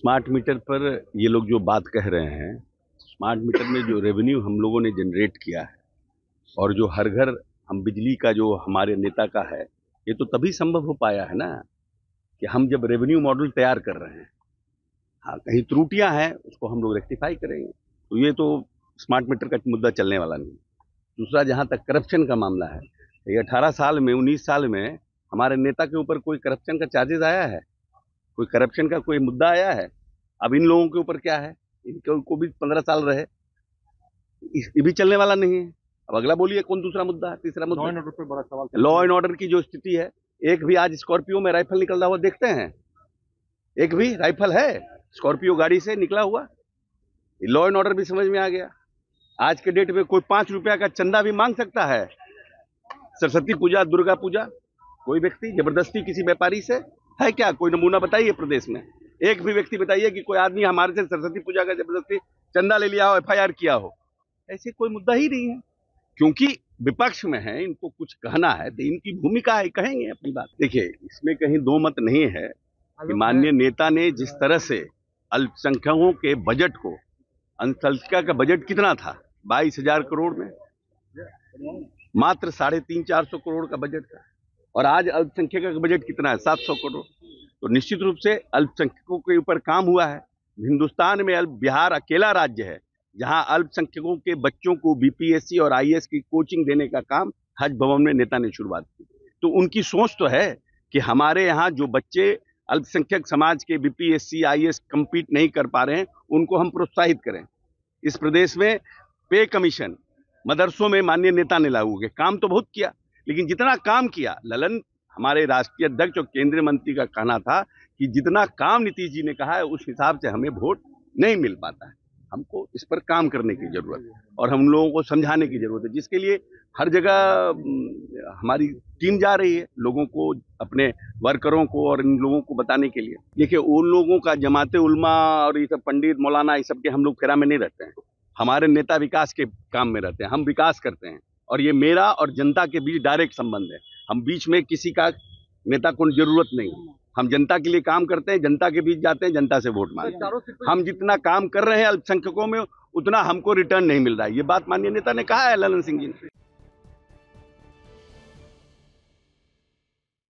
Smart meter पर ये लोग जो बात कह रहे हैं, स्मार्ट मीटर में जो रेवेन्यू हम लोगों ने जनरेट किया है और जो हर घर हम बिजली का जो हमारे नेता का है, ये तो तभी संभव हो पाया है ना कि हम जब रेवेन्यू मॉडल तैयार कर रहे हैं। हाँ कहीं त्रुटियाँ हैं, उसको हम लोग रेक्टिफाई करेंगे। तो ये तो स्मार्ट मीटर का मुद्दा चलने वाला नहीं। दूसरा, जहाँ तक करप्शन का मामला है, ये अठारह साल में, उन्नीस साल में हमारे नेता के ऊपर कोई करप्शन का चार्जेस आया है? कोई करप्शन का कोई मुद्दा आया है? अब इन लोगों के ऊपर क्या है? इनके को भी पंद्रह साल रहे। ये भी चलने वाला नहीं है। अब अगला बोलिए कौन दूसरा मुद्दा है? तीसरा मुद्दा? ऑर्डर पर बड़ा सवाल लॉ एंड ऑर्डर की जो स्थिति है एक भी आज स्कॉर्पियो में राइफल निकल रहा हुआ देखते हैं। एक भी राइफल है स्कॉर्पियो गाड़ी से निकला हुआ। लॉ एंड ऑर्डर भी समझ में आ गया। आज के डेट में कोई पाँच रुपया का चंदा भी मांग सकता है। सरस्वती पूजा दुर्गा पूजा कोई व्यक्ति ज़बरदस्ती किसी व्यापारी से है क्या? कोई नमूना बताइए प्रदेश में। एक भी व्यक्ति बताइए कि कोई आदमी हमारे से सरस्वती पूजा का ज़बरदस्ती चंदा ले लिया हो एफआईआर किया हो। ऐसे कोई मुद्दा ही नहीं है। क्योंकि विपक्ष में है इनको कुछ कहना है तो इनकी भूमिका है कहेंगे अपनी बात। देखिए इसमें कहीं दो मत नहीं है कि माननीय नेता ने जिस तरह से अल्पसंख्यकों के बजट को अल्पसंख्यक का बजट कितना था? बाईस हज़ार करोड़ में? मात्र साढ़े तीन चार सौ करोड़ का बजट था। और आज अल्पसंख्यक का बजट कितना है? सात सौ करोड़। तो निश्चित रूप से अल्पसंख्यकों के ऊपर काम हुआ है। हिंदुस्तान में अल्प बिहार अकेला राज्य है, जहाँ अल्पसंख्यकों के बच्चों को बीपीएससी और आईएएस की कोचिंग देने का काम हज भवन में नेता ने शुरुआत की। तो उनकी सोच तो है कि हमारे यहाँ जो बच्चे अल्पसंख्यक समाज के बीपीएससी आईएएस कंपीट नहीं कर पा रहे हैं, उनको हम प्रोत्साहित करें। इस प्रदेश में पे कमीशन मदरसों में माननीय नेता ने लागू किया। काम तो बहुत किया। लेकिन जितना काम किया, ललन हमारे राष्ट्रीय अध्यक्ष और केंद्रीय मंत्री का कहना था कि जितना काम नीतीश जी ने कहा है, उस हिसाब से हमें वोट नहीं मिल पाता है। हमको इस पर काम करने की ज़रूरत है और हम लोगों को समझाने की ज़रूरत है, जिसके लिए हर जगह हमारी टीम जा रही है लोगों को, अपने वर्करों को और इन लोगों को बताने के लिए। देखिए, उन लोगों का जमाते उलमा और ये सब पंडित, मौलाना, ये सब के हम लोग फेरा में नहीं रहते हैं। हमारे नेता विकास के काम में रहते हैं, हम विकास करते हैं। और ये मेरा और जनता के बीच डायरेक्ट संबंध है। हम बीच में किसी का नेता को ज़रूरत नहीं। हम जनता के लिए काम करते हैं जनता के बीच जाते हैं जनता से वोट मांगते हैं। हम जितना काम कर रहे हैं अल्पसंख्यकों में उतना हमको रिटर्न नहीं मिल रहा है। ये बात माननीय नेता ने कहा है ललन सिंह जी ने।